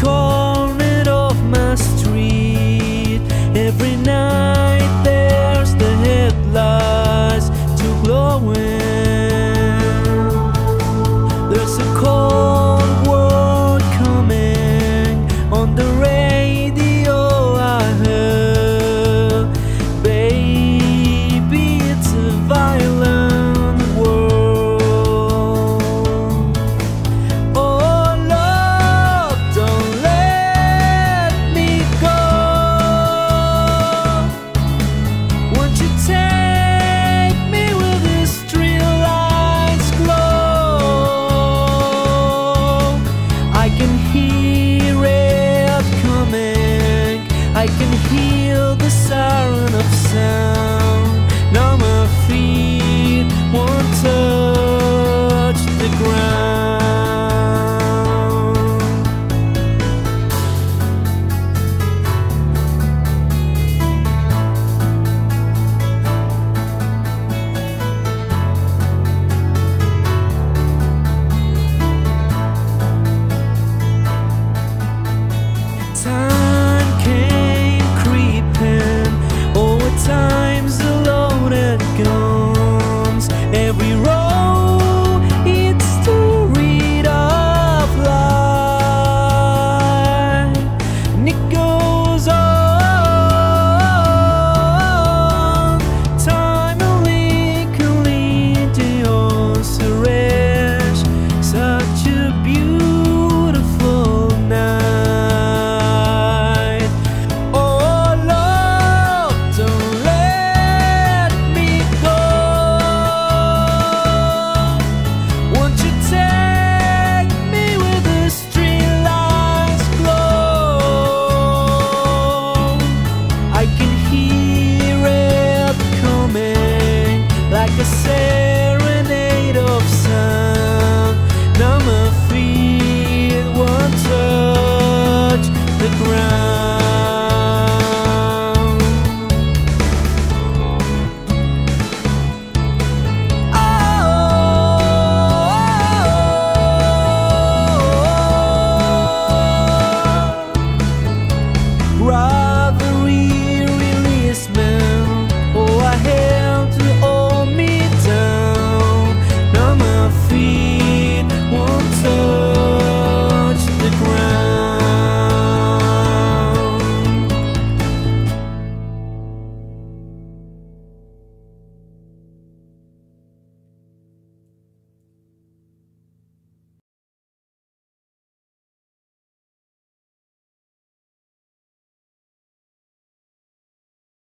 call. time came creeping. Oh, at times the loaded Every row, it's read And it goes on.